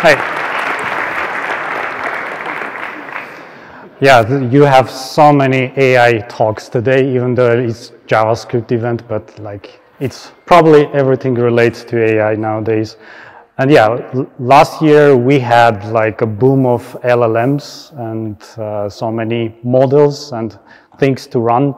Hi. Yeah, you have so many AI talks today, even though it's JavaScript event, but like it's probably everything relates to AI nowadays. And yeah, last year we had like a boom of LLMs and uh, so many models and things to run.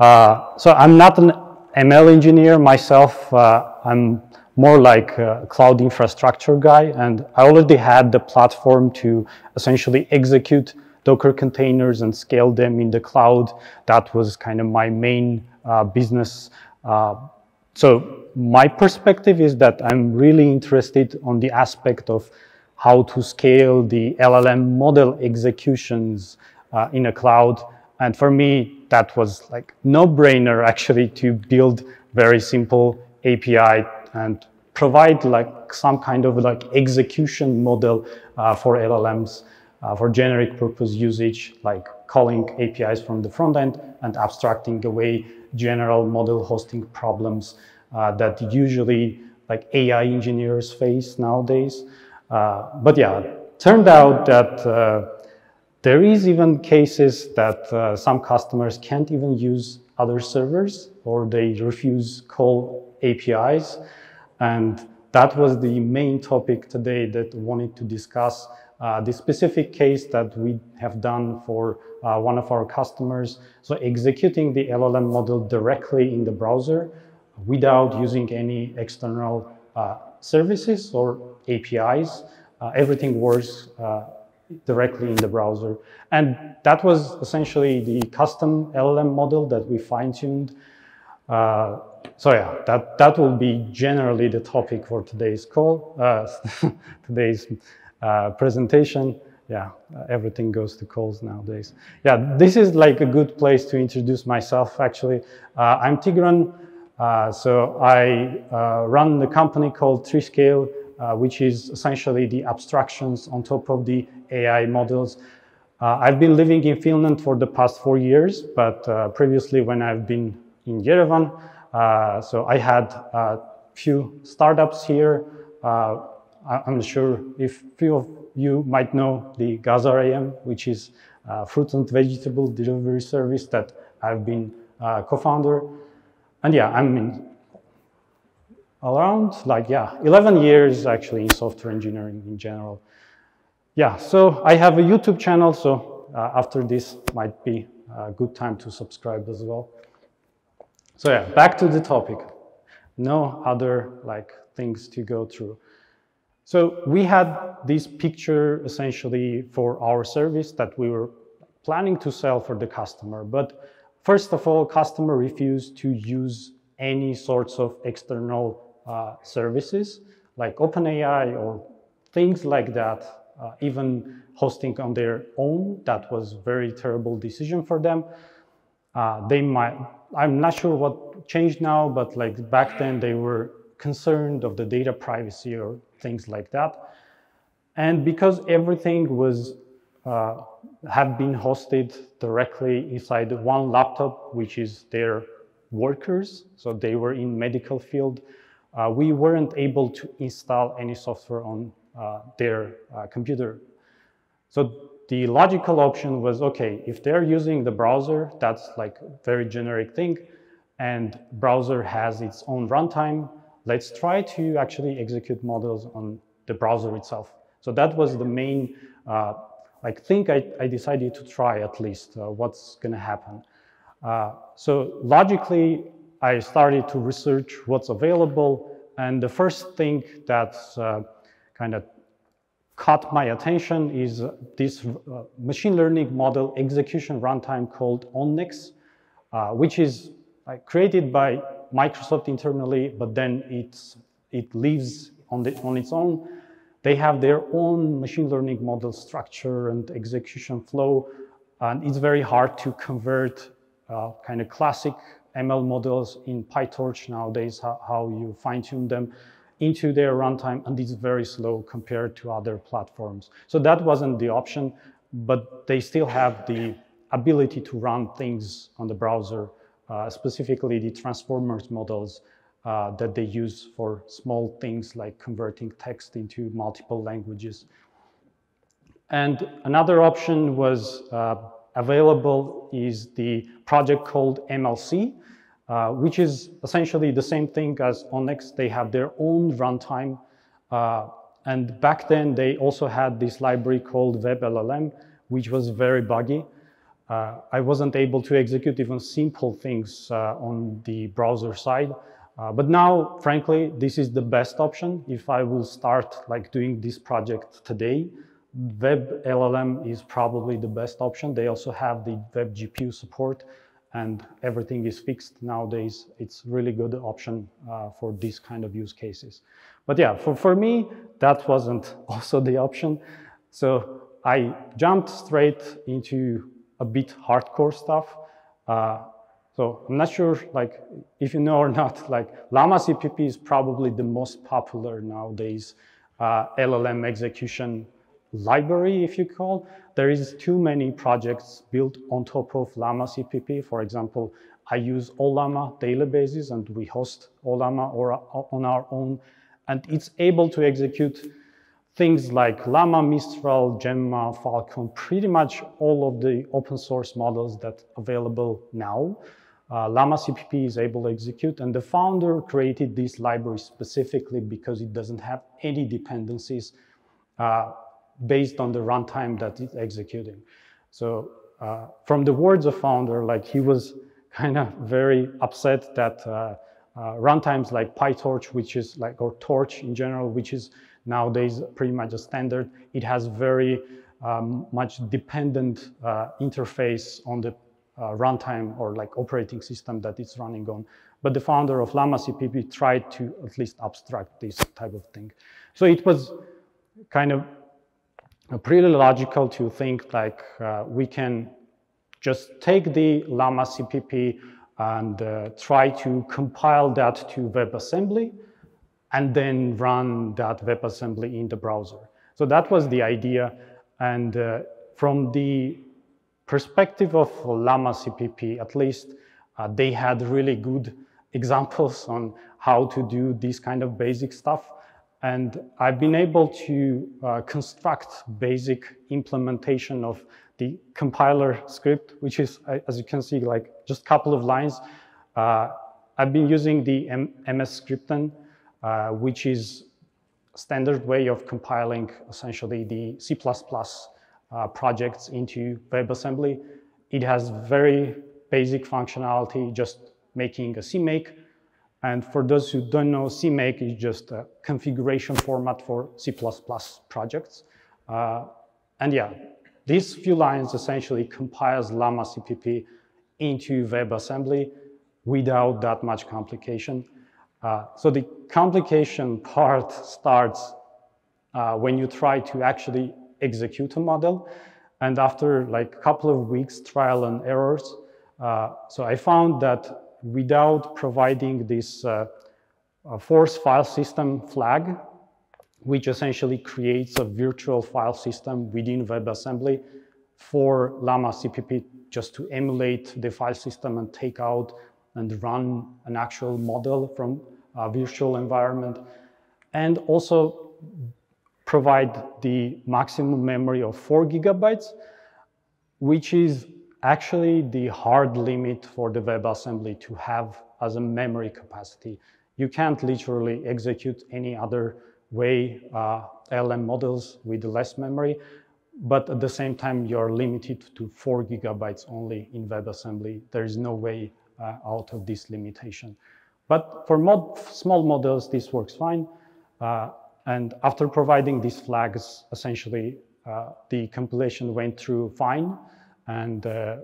Uh, so I'm not an ML engineer myself. Uh, I'm more like a cloud infrastructure guy, and I already had the platform to essentially execute Docker containers and scale them in the cloud. That was kind of my main uh, business. Uh, so my perspective is that I'm really interested on the aspect of how to scale the LLM model executions uh, in a cloud. And for me, that was like no brainer actually to build very simple API and provide like some kind of like execution model uh, for LLMs uh, for generic purpose usage, like calling APIs from the front end and abstracting away general model hosting problems uh, that usually like AI engineers face nowadays. Uh, but yeah, turned out that uh, there is even cases that uh, some customers can't even use other servers or they refuse call APIs. And that was the main topic today that wanted to discuss uh, the specific case that we have done for uh, one of our customers, so executing the LLM model directly in the browser without using any external uh, services or APIs. Uh, everything works uh, directly in the browser. And that was essentially the custom LLM model that we fine-tuned. Uh, so yeah, that, that will be generally the topic for today's call, today's uh, presentation. Yeah, uh, everything goes to calls nowadays. Yeah, this is like a good place to introduce myself, actually. Uh, I'm Tigran. Uh, so I uh, run the company called TreeScale, which is essentially the abstractions on top of the AI models. Uh, I've been living in Finland for the past four years, but uh, previously when I've been in Yerevan, so I had a few startups here. I'm sure if few of you might know the Gazar AM, which is a fruit and vegetable delivery service that I've been uh, co-founder. And yeah, I'm in around like, yeah, 11 years actually in software engineering in general. Yeah, so I have a YouTube channel, so uh, after this might be a good time to subscribe as well. So yeah, back to the topic. No other like things to go through. So we had this picture essentially for our service that we were planning to sell for the customer. But first of all, customer refused to use any sorts of external uh, services like OpenAI or things like that, uh, even hosting on their own. That was very terrible decision for them. Uh, they might, I'm not sure what changed now, but like back then they were concerned of the data privacy or things like that. And because everything was uh, have been hosted directly inside one laptop, which is their workers, so they were in medical field, uh, we weren't able to install any software on uh, their uh, computer. So the logical option was, okay, if they're using the browser, that's like a very generic thing, and browser has its own runtime, let's try to actually execute models on the browser itself. So that was the main uh, like thing I, I, decided to try at least uh, what's going to happen. Uh, so logically, I started to research what's available, and the first thing that uh, kind of caught my attention is this uh, machine learning model execution runtime called ONNX, uh, which is created by Microsoft internally, but then it's, it lives on, the, on its own. They have their own machine learning model structure and execution flow, and it's very hard to convert uh, kind of classic ML models in PyTorch nowadays, how, how you fine tune them into their runtime, and it's very slow compared to other platforms. So that wasn't the option, but they still have the ability to run things on the browser uh, specifically the transformers models uh, that they use for small things like converting text into multiple languages. And another option was uh, available is the project called MLC, uh, which is essentially the same thing as ONNX. They have their own runtime. Uh, and back then, they also had this library called WebLLM, which was very buggy. Uh, I wasn't able to execute even simple things uh, on the browser side. Uh, but now, frankly, this is the best option. If I will start like doing this project today, Web LLM is probably the best option. They also have the Web GPU support and everything is fixed nowadays. It's really good option uh, for this kind of use cases. But yeah, for, for me, that wasn't also the option. So I jumped straight into a bit hardcore stuff. Uh, so I'm not sure, like, if you know or not, like, Llama CPP is probably the most popular nowadays uh, LLM execution library, if you call. There is too many projects built on top of Llama CPP. For example, I use Ollama daily basis and we host Ollama or on our own. And it's able to execute things like Llama, Mistral, Gemma, Falcon, pretty much all of the open source models that available now. Uh, Llama CPP is able to execute, and the founder created this library specifically because it doesn't have any dependencies uh, based on the runtime that it's executing. So uh, from the words of founder, like he was kind of very upset that uh, uh, runtimes like PyTorch, which is like, or Torch in general, which is nowadays pretty much a standard, it has very um, much dependent uh, interface on the uh, runtime or like operating system that it's running on. But the founder of Llama CPP tried to at least abstract this type of thing. So it was kind of pretty logical to think like uh, we can just take the Llama CPP and uh, try to compile that to WebAssembly and then run that WebAssembly in the browser. So that was the idea. And uh, from the perspective of Llama CPP, at least, uh, they had really good examples on how to do this kind of basic stuff. And I've been able to uh, construct basic implementation of the compiler script, which is, as you can see, like just a couple of lines. Uh, I've been using the M Emscripten, uh, which is standard way of compiling essentially the C++ uh, projects into WebAssembly. It has very basic functionality, just making a CMake and for those who don't know, CMake is just a configuration format for C++ projects. Uh, and yeah, these few lines essentially compiles Llama CPP into WebAssembly without that much complication. Uh, so the complication part starts uh, when you try to actually execute a model. And after like a couple of weeks trial and errors, uh, so I found that without providing this uh, force file system flag, which essentially creates a virtual file system within WebAssembly for Llama CPP just to emulate the file system and take out and run an actual model from a virtual environment. And also provide the maximum memory of four gigabytes, which is actually the hard limit for the WebAssembly to have as a memory capacity. You can't literally execute any other way uh, LM models with less memory, but at the same time, you're limited to four gigabytes only in WebAssembly. There is no way uh, out of this limitation. But for mod small models, this works fine. Uh, and after providing these flags, essentially, uh, the compilation went through fine and uh,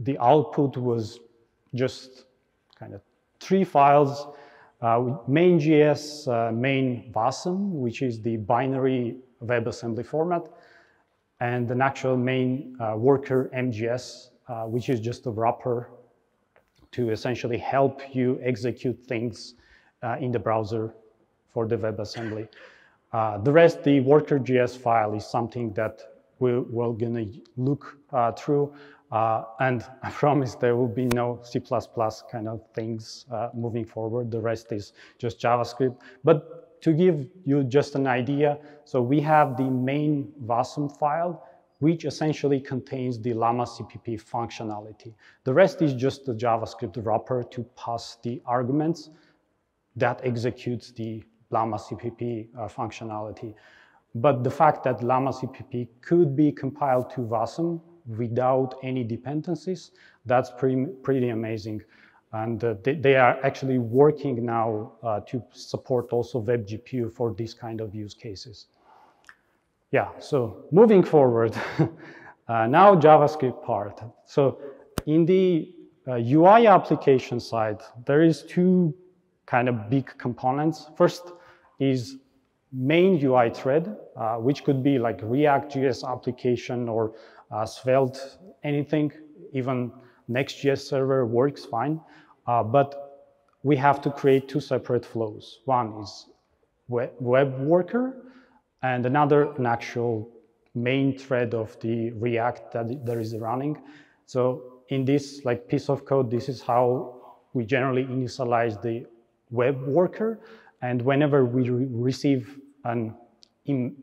the output was just kind of three files, uh, main.js, uh, main wasm, which is the binary WebAssembly format, and an actual main uh, worker MGS, uh, which is just a wrapper to essentially help you execute things uh, in the browser for the WebAssembly. Uh, the rest, the worker.js file is something that we're, we're going to look uh, through. Uh, and I promise there will be no C++ kind of things uh, moving forward. The rest is just JavaScript. But to give you just an idea, so we have the main Wasm file, which essentially contains the Llama CPP functionality. The rest is just the JavaScript wrapper to pass the arguments that executes the Llama CPP uh, functionality. But the fact that Llama CPP could be compiled to Wasm without any dependencies, that's pretty, pretty amazing. And uh, they, they, are actually working now uh, to support also WebGPU for this kind of use cases. Yeah, so moving forward, uh, now JavaScript part. So in the UI uh, application side, there is two kind of big components. First is main UI thread, uh, which could be like React.js application or uh, Svelte, anything, even Next.js server works fine. Uh, but we have to create two separate flows. One is web, worker and another an actual main thread of the React that there is running. So in this like piece of code, this is how we generally initialize the web worker. And whenever we re receive an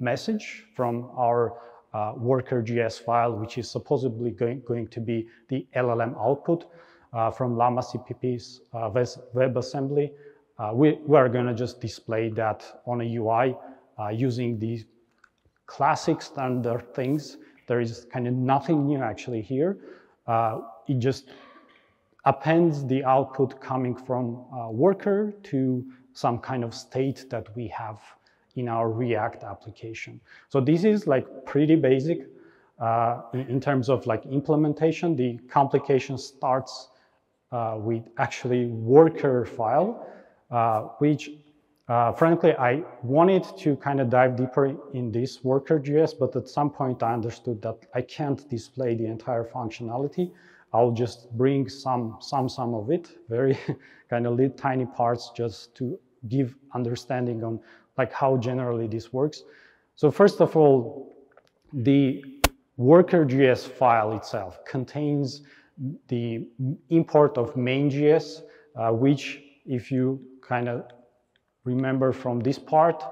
message from our uh, worker.js file, which is supposedly going, going to be the LLM output uh, from Llama CPP's uh, WebAssembly, uh, we, we are going to just display that on a UI uh, using these classic standard things. There is kind of nothing new actually here. Uh, it just appends the output coming from worker to some kind of state that we have in our React application. So this is like pretty basic uh, in, in, terms of like implementation. The complication starts uh, with actually worker file, uh, which uh, frankly, I wanted to kind of dive deeper in this worker worker.js, but at some point I understood that I can't display the entire functionality. I'll just bring some, some, some of it, very kind of little tiny parts just to give understanding on like how generally this works. So first of all, the worker.js file itself contains the import of main.js, uh, which if you kind of remember from this part,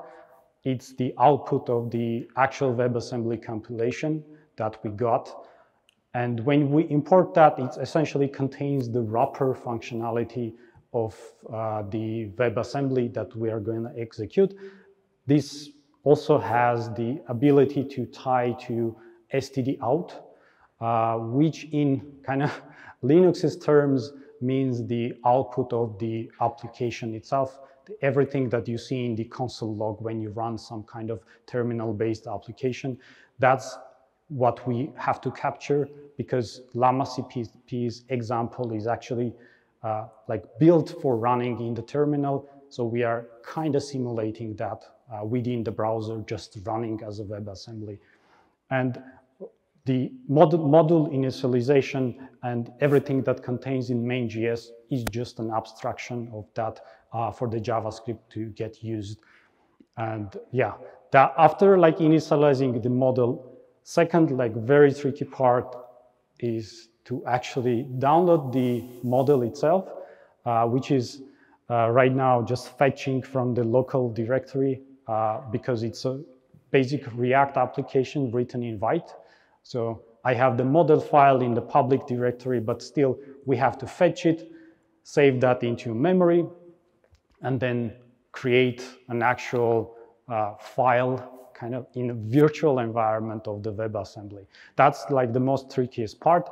it's the output of the actual WebAssembly compilation that we got. And when we import that, it essentially contains the wrapper functionality of uh, the WebAssembly that we are going to execute. This also has the ability to tie to std out, uh, which in kind of Linux's terms means the output of the application itself, everything that you see in the console log when you run some kind of terminal-based application. That's what we have to capture because Llama CPP's example is actually uh, like built for running in the terminal. So we are kind of simulating that uh, within the browser just running as a WebAssembly. And the module, module initialization and everything that contains in main.js is just an abstraction of that uh, for the JavaScript to get used. And yeah, that after like initializing the model, second like very tricky part is to actually download the model itself, uh, which is uh, right now just fetching from the local directory uh, because it's a basic React application written in Vite. So I have the model file in the public directory, but still we have to fetch it, save that into memory, and then create an actual uh, file kind of in a virtual environment of the WebAssembly. That's like the most trickiest part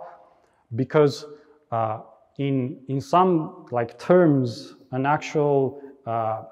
because uh, in, in some like terms, an actual uh,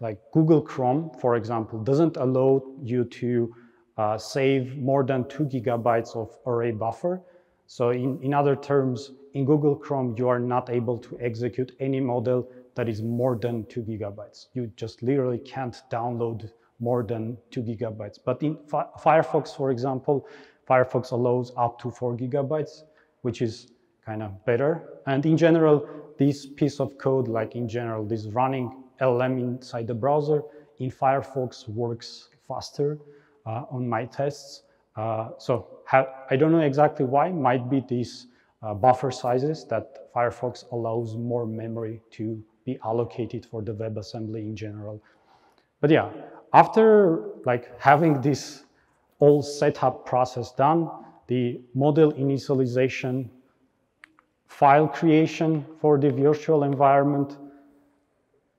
like Google Chrome, for example, doesn't allow you to uh, save more than two gigabytes of array buffer. So in, in other terms, in Google Chrome, you are not able to execute any model that is more than two gigabytes. You just literally can't download more than two gigabytes. But in Fi Firefox, for example, Firefox allows up to four gigabytes, which is kind of better. And in general, this piece of code, like in general, this running LLM inside the browser in Firefox works faster uh, on my tests. Uh, so I don't know exactly why, might be these uh, buffer sizes that Firefox allows more memory to be allocated for the WebAssembly in general. But yeah, after like having this all setup process done, the model initialization, file creation for the virtual environment,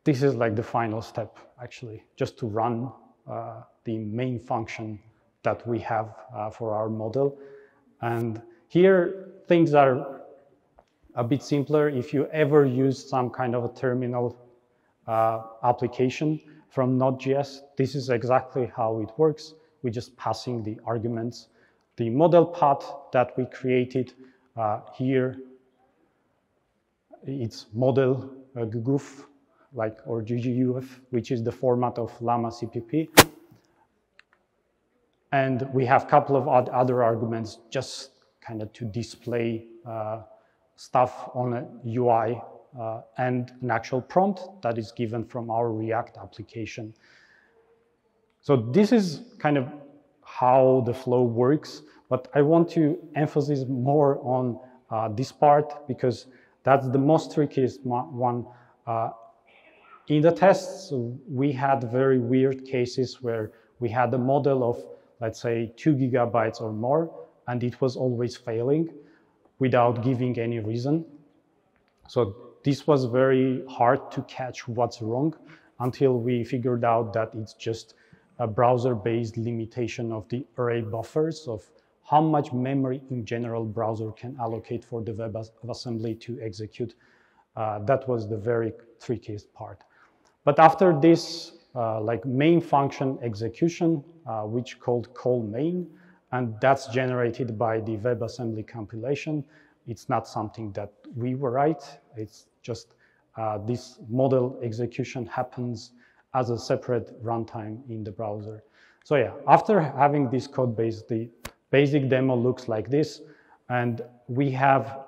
this is like the final step actually, just to run uh, the main function that we have uh, for our model. And here things are a bit simpler. If you ever use some kind of a terminal uh, application from Node.js, this is exactly how it works. We're just passing the arguments. The model path that we created uh, here, it's model uh, GGUF, like, or GGUF, which is the format of Llama CPP. And we have a couple of other arguments just kind of to display uh, stuff on a UI uh, and an actual prompt that is given from our React application. So this is kind of how the flow works, but I want to emphasize more on uh, this part because that's the most trickiest one. Uh, in the tests, we had very weird cases where we had a model of, let's say, two gigabytes or more, and it was always failing without giving any reason. So this was very hard to catch what's wrong until we figured out that it's just a browser-based limitation of the array buffers of how much memory in general browser can allocate for the WebAssembly to execute. Uh, that was the very trickiest part. But after this, uh, like main function execution, uh, which called call main, and that's generated by the WebAssembly compilation. It's not something that we write. It's just uh, this model execution happens as a separate runtime in the browser. So yeah, after having this code base, the basic demo looks like this. And we have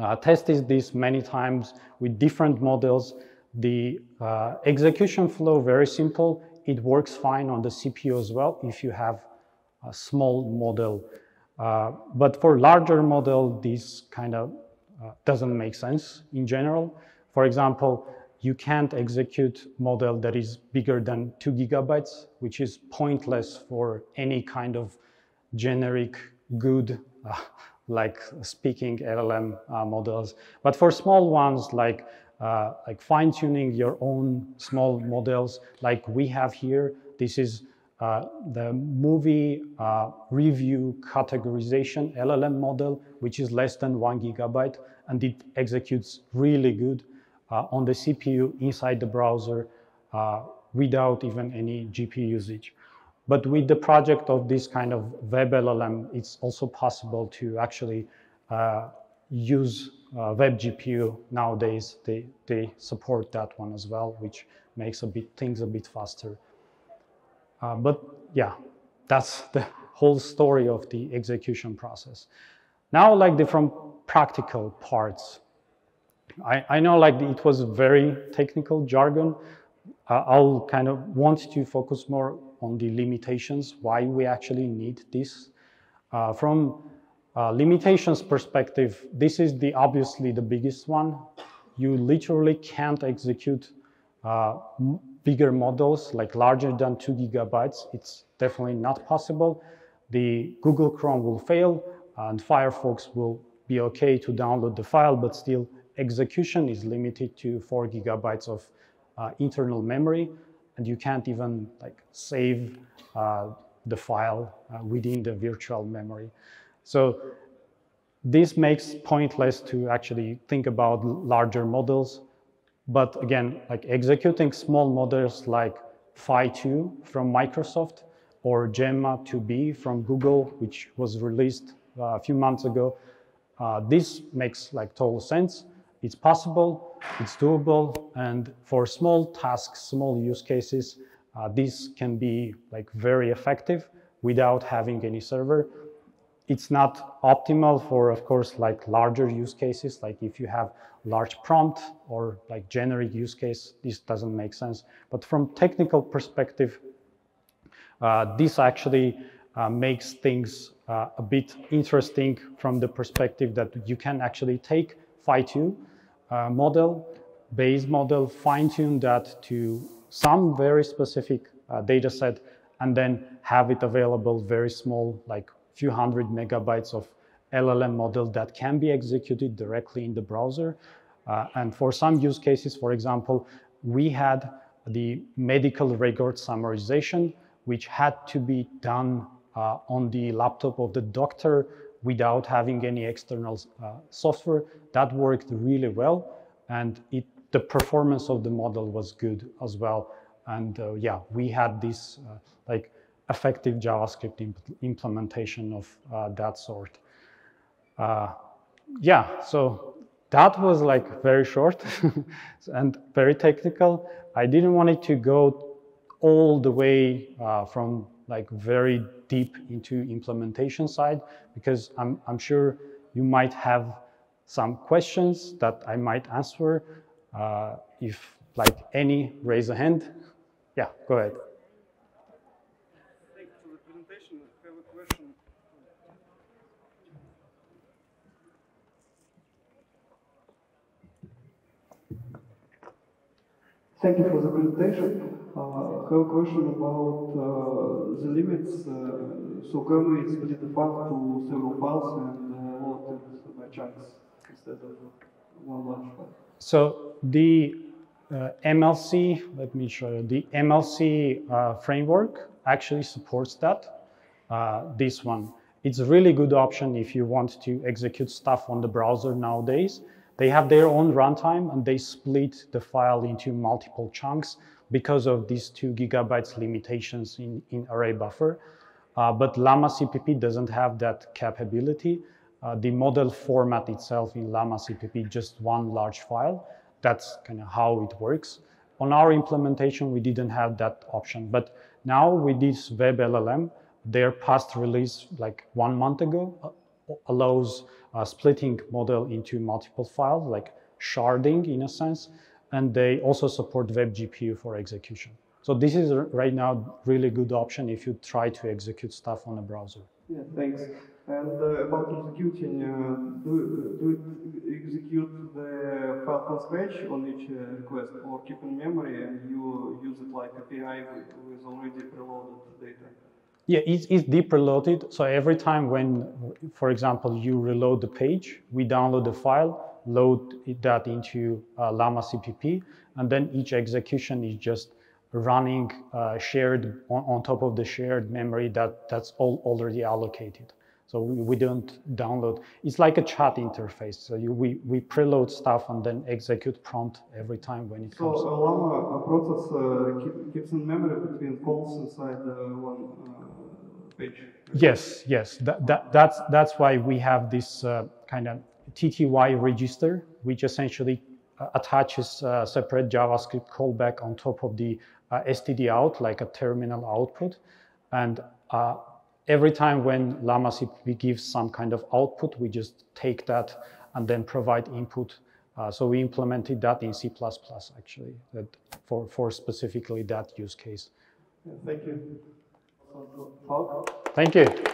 uh, tested this many times with different models. The uh, execution flow, very simple. It works fine on the CPU as well if you have a small model. Uh, but for larger model, this kind of uh, doesn't make sense in general. For example, you can't execute model that is bigger than two gigabytes, which is pointless for any kind of generic good uh, like speaking LLM uh, models. But for small ones like uh, like fine tuning your own small models like we have here, this is uh, the movie uh, review categorization LLM model, which is less than one gigabyte, and it executes really good on the CPU inside the browser uh, without even any GPU usage. But with the project of this kind of web LLM, it's also possible to actually uh, use uh, web GPU nowadays. They, they support that one as well, which makes a bit things a bit faster. Uh, but yeah, that's the whole story of the execution process. Now, like the from practical parts, I, I know like it was very technical jargon. Uh, I'll kind of want to focus more on the limitations, why we actually need this. Uh, from uh, limitations perspective, this is the obviously the biggest one. You literally can't execute uh, bigger models, like larger than two gigabytes, it's definitely not possible. The Google Chrome will fail and Firefox will be okay to download the file, but still execution is limited to four gigabytes of uh, internal memory, and you can't even like save uh, the file uh, within the virtual memory. So this makes pointless to actually think about larger models but again, like executing small models like Phi2 from Microsoft or Gemma 2B from Google, which was released uh, a few months ago, uh, this makes like total sense. It's possible, it's doable, and for small tasks, small use cases, uh, this can be like very effective without having any server it's not optimal for, of course, like larger use cases, like if you have large prompt or like generic use case, this doesn't make sense. But from technical perspective, uh, this actually uh, makes things uh, a bit interesting from the perspective that you can actually take Phi2 uh, model, base model, fine tune that to some very specific uh, data set, and then have it available very small, like few hundred megabytes of LLM model that can be executed directly in the browser. Uh, and for some use cases, for example, we had the medical record summarization, which had to be done uh, on the laptop of the doctor without having any external uh, software. That worked really well, and it, the performance of the model was good as well. And uh, yeah, we had this uh, like effective JavaScript imp implementation of uh, that sort. Uh, yeah, so that was like very short and very technical. I didn't want it to go all the way uh, from like very deep into implementation side because I'm, I'm sure you might have some questions that I might answer. Uh, if like any, raise a hand. Yeah, go ahead. Thank you for the presentation. I have a question. Thank you for the presentation. A question about the limits. So can we split the file to several files and uh, by chunks instead of one large file? So the uh, MLC, let me show you, the MLC uh, framework actually supports that, uh, this one. It's a really good option if you want to execute stuff on the browser nowadays. They have their own runtime and they split the file into multiple chunks because of these two gigabytes limitations in, in array buffer. Uh, but Llama CPP doesn't have that capability. Uh, the model format itself in Llama CPP, just one large file. That's kind of how it works. On our implementation, we didn't have that option. But now with this web LLM, their past release, like one month ago, uh, allows uh, splitting model into multiple files, like sharding in a sense, and they also support web GPU for execution. So this is right now really good option if you try to execute stuff on a browser. Yeah, thanks. And uh, about executing, uh, do, do it execute the file from scratch on each uh, request or keep in memory and you use it like API with, with already preloaded data? Yeah, it's, it's deep reloaded. So every time when, for example, you reload the page, we download the file, load that into uh, Llama CPP, and then each execution is just running uh, shared on, on, top of the shared memory that that's all already allocated. So we, we don't download. It's like a chat interface. So you, we, we preload stuff and then execute prompt every time when it so comes. So Llama process uh, keep, keeps in memory between calls inside uh, one uh, page. Yes, yes. That, that, that's, that's why we have this uh, kind of TTY register, which essentially uh, attaches a separate JavaScript callback on top of the uh, std out, like a terminal output. And every time when Llama CPP gives some kind of output, we just take that and then provide input. Uh, so we implemented that in C++ actually, that for, for specifically that use case. Thank you. Thank you.